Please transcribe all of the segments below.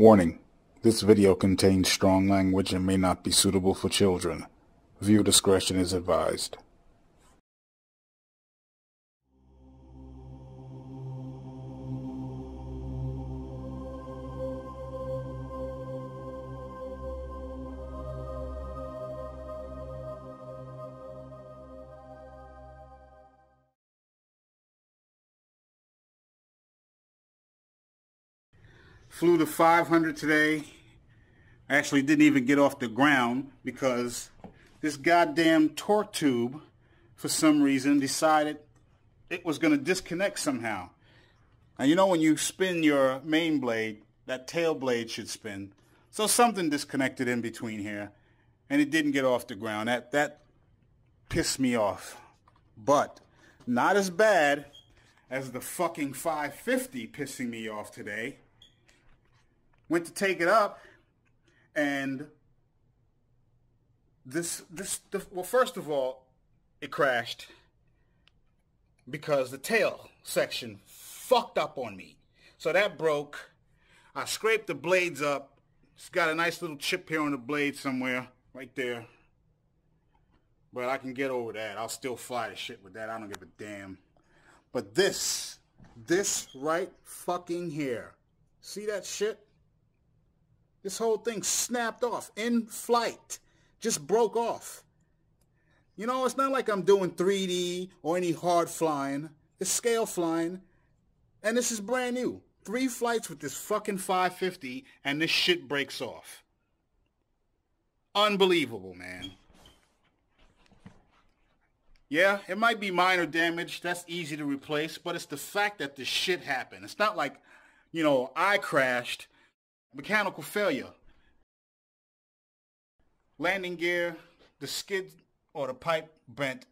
Warning: This video contains strong language and may not be suitable for children. Viewer discretion is advised. Flew to 500 today. Actually didn't even get off the ground because this goddamn torque tube, for some reason, decided it was going to disconnect somehow. Now, you know when you spin your main blade, that tail blade should spin. So something disconnected in between here, and it didn't get off the ground. That, that pissed me off. But not as bad as the fucking 550 pissing me off today went to take it up, and this this the, well, first of all, it crashed because the tail section fucked up on me. So that broke. I scraped the blades up. It's got a nice little chip here on the blade somewhere, right there. But I can get over that. I'll still fly the shit with that. I don't give a damn. But this, this right fucking here. See that shit? This whole thing snapped off in flight. Just broke off. You know, it's not like I'm doing 3D or any hard flying. It's scale flying. And this is brand new. Three flights with this fucking 550 and this shit breaks off. Unbelievable, man. Yeah, it might be minor damage. That's easy to replace. But it's the fact that this shit happened. It's not like, you know, I crashed mechanical failure. Landing gear, the skid or the pipe bent.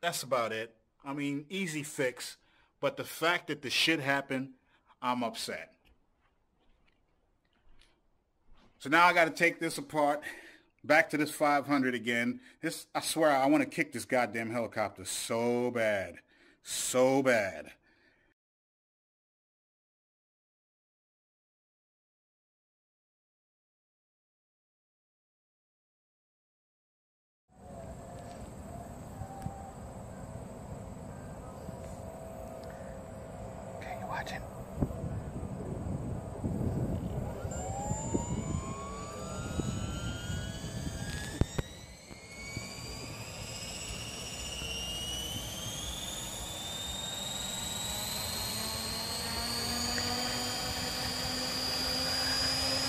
That's about it. I mean, easy fix. But the fact that the shit happened, I'm upset. So now I got to take this apart. Back to this 500 again. This, I swear, I want to kick this goddamn helicopter so bad. So bad. Watching.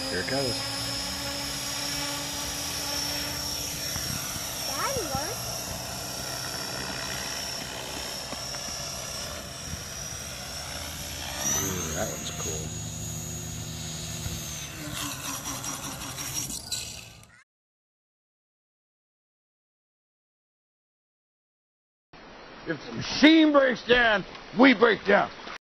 Here it goes. That one's cool. If the machine breaks down, we break down.